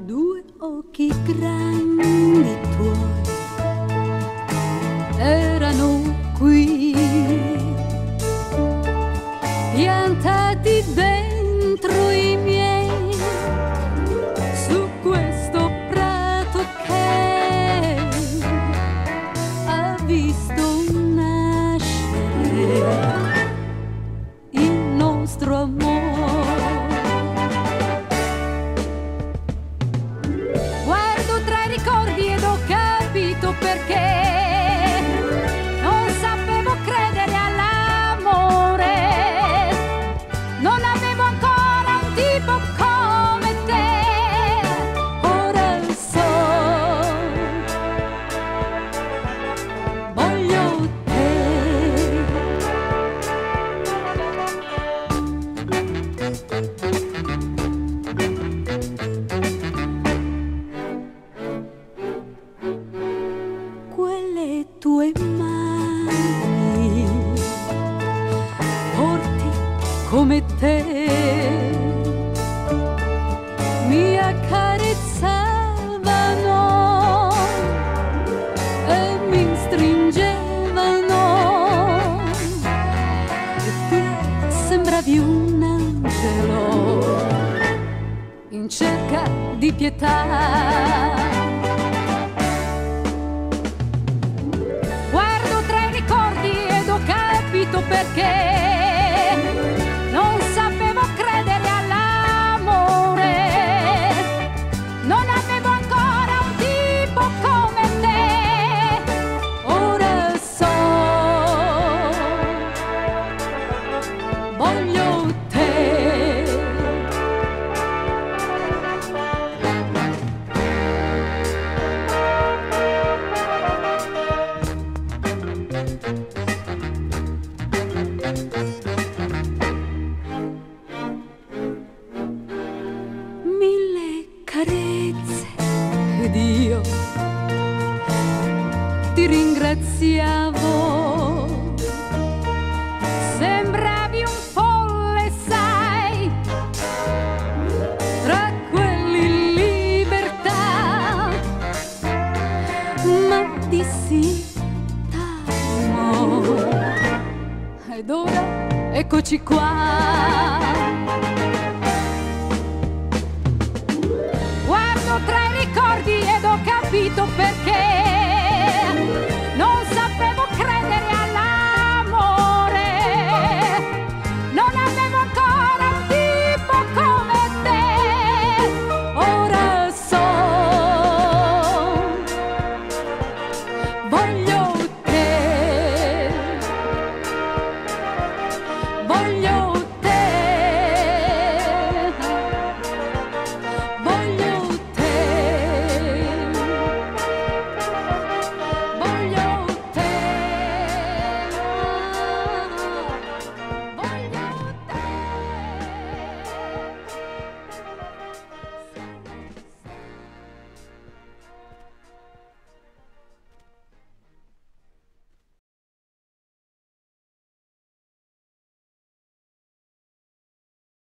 Due occhi grandi erano qui, piantati dentro i miei. su questo prato che Visto le tue mani, forti come te, mi accarezzavano e mi stringevano. E tu sembravi un angelo in cerca di pietà. 给 Mille carezze ed io ti ringraziavo. eccoci qua. Guardo tra i ricordi ed ho capito perché.